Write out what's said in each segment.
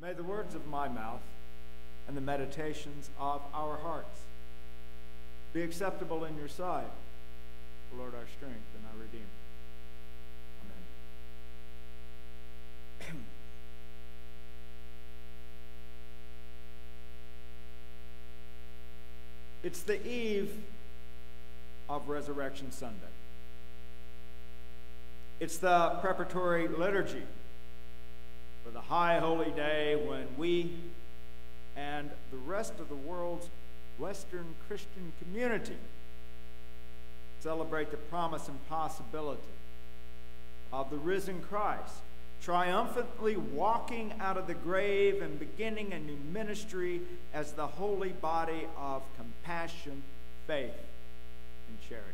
May the words of my mouth and the meditations of our hearts be acceptable in your sight, Lord, our strength and our Redeemer. Amen. it's the eve of Resurrection Sunday. It's the preparatory liturgy for the high holy day when we and the rest of the world's Western Christian community celebrate the promise and possibility of the risen Christ, triumphantly walking out of the grave and beginning a new ministry as the holy body of compassion, faith, and charity.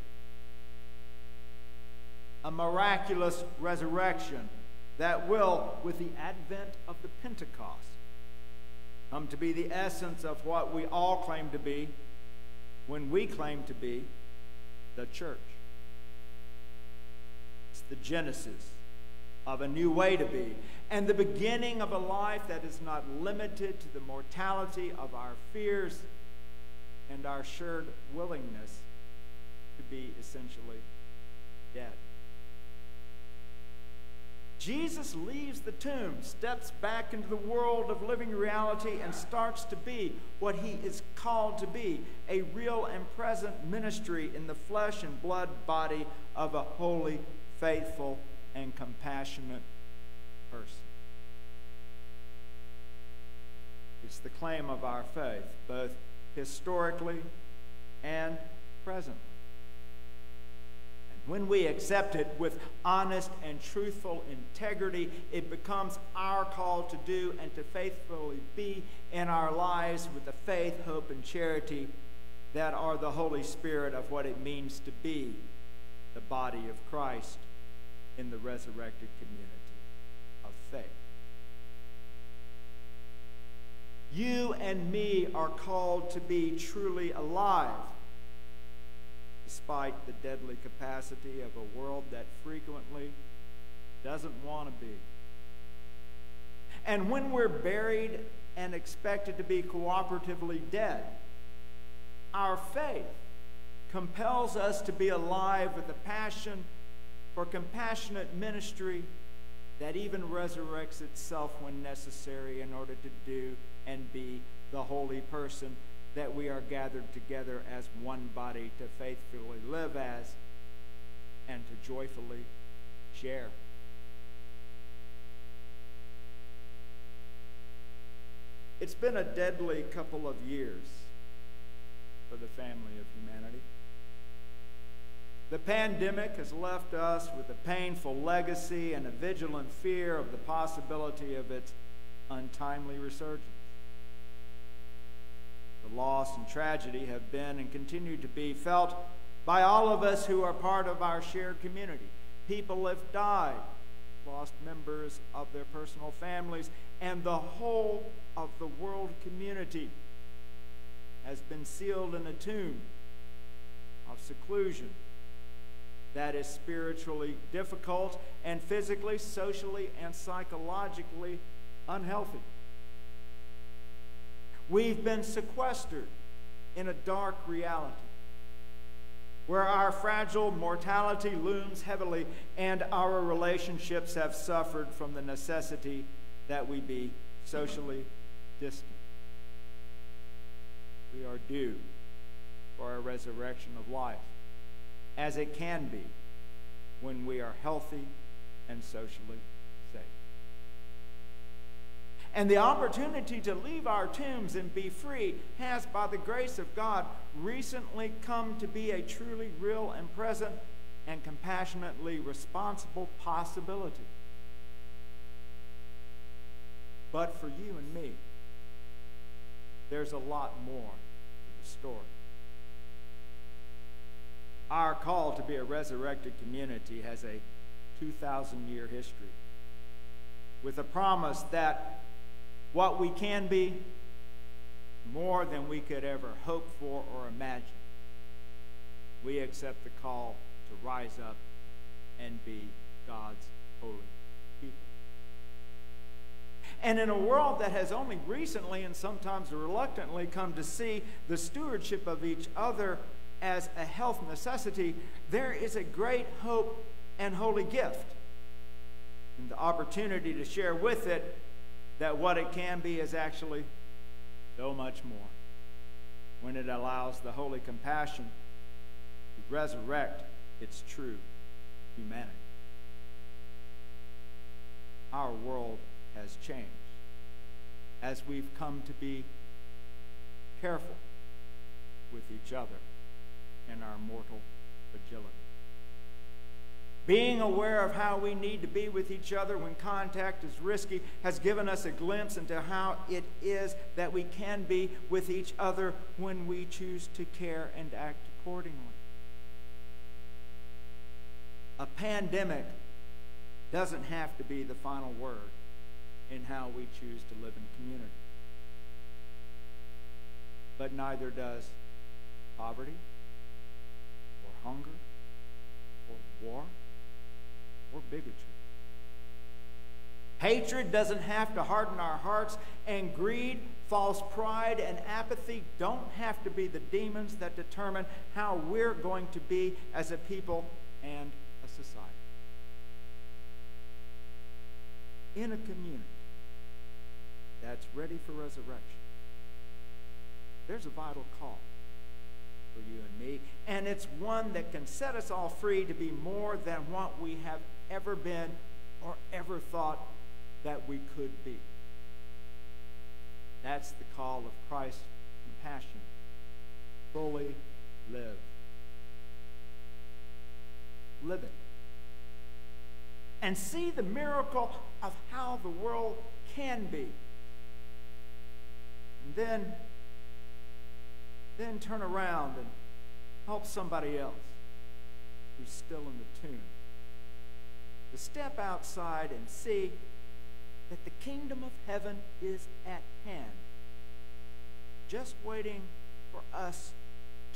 A miraculous resurrection that will, with the advent of the Pentecost, come to be the essence of what we all claim to be when we claim to be the church. It's the genesis of a new way to be and the beginning of a life that is not limited to the mortality of our fears and our shared willingness to be essentially dead. Jesus leaves the tomb, steps back into the world of living reality, and starts to be what he is called to be a real and present ministry in the flesh and blood body of a holy, faithful, and compassionate person. It's the claim of our faith, both historically and presently. When we accept it with honest and truthful integrity, it becomes our call to do and to faithfully be in our lives with the faith, hope, and charity that are the Holy Spirit of what it means to be the body of Christ in the resurrected community of faith. You and me are called to be truly alive despite the deadly capacity of a world that frequently doesn't want to be. And when we're buried and expected to be cooperatively dead, our faith compels us to be alive with a passion for compassionate ministry that even resurrects itself when necessary in order to do and be the holy person that we are gathered together as one body to faithfully live as and to joyfully share. It's been a deadly couple of years for the family of humanity. The pandemic has left us with a painful legacy and a vigilant fear of the possibility of its untimely resurgence. The loss and tragedy have been and continue to be felt by all of us who are part of our shared community. People have died, lost members of their personal families, and the whole of the world community has been sealed in a tomb of seclusion that is spiritually difficult and physically, socially, and psychologically unhealthy. We've been sequestered in a dark reality where our fragile mortality looms heavily and our relationships have suffered from the necessity that we be socially distant. We are due for a resurrection of life, as it can be when we are healthy and socially and the opportunity to leave our tombs and be free has, by the grace of God, recently come to be a truly real and present and compassionately responsible possibility. But for you and me, there's a lot more to the story. Our call to be a resurrected community has a 2,000 year history with a promise that what we can be more than we could ever hope for or imagine. We accept the call to rise up and be God's holy people. And in a world that has only recently and sometimes reluctantly come to see the stewardship of each other as a health necessity, there is a great hope and holy gift. And the opportunity to share with it that what it can be is actually so much more when it allows the holy compassion to resurrect its true humanity. Our world has changed as we've come to be careful with each other in our mortal fragility. Being aware of how we need to be with each other when contact is risky has given us a glimpse into how it is that we can be with each other when we choose to care and act accordingly. A pandemic doesn't have to be the final word in how we choose to live in community. But neither does poverty or hunger or war or bigotry. Hatred doesn't have to harden our hearts, and greed, false pride, and apathy don't have to be the demons that determine how we're going to be as a people and a society. In a community that's ready for resurrection, there's a vital call for you and me, and it's one that can set us all free to be more than what we have ever been or ever thought that we could be. That's the call of Christ's compassion. Fully live. Live it. And see the miracle of how the world can be. And then, then turn around and help somebody else who's still in the tomb to step outside and see that the kingdom of heaven is at hand, just waiting for us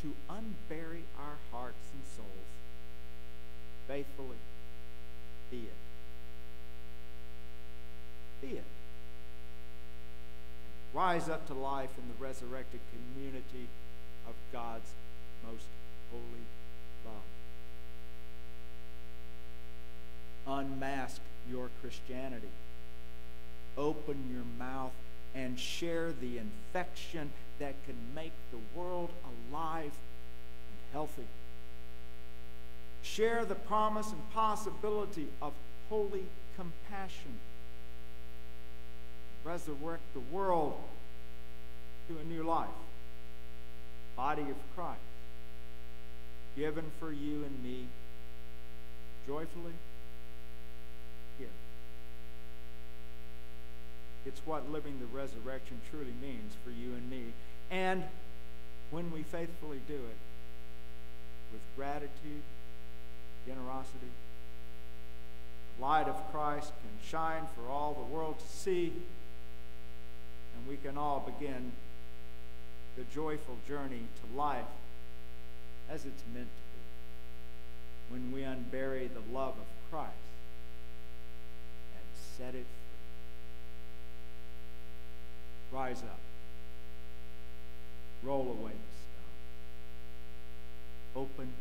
to unbury our hearts and souls faithfully. Be it. Be it. Rise up to life in the resurrected community of God's most holy unmask your Christianity. Open your mouth and share the infection that can make the world alive and healthy. Share the promise and possibility of holy compassion. Resurrect the world to a new life. Body of Christ, given for you and me joyfully It's what living the resurrection truly means for you and me. And when we faithfully do it with gratitude, generosity, the light of Christ can shine for all the world to see, and we can all begin the joyful journey to life as it's meant to be when we unbury the love of Christ and set it Rise up. Roll away the stone. Open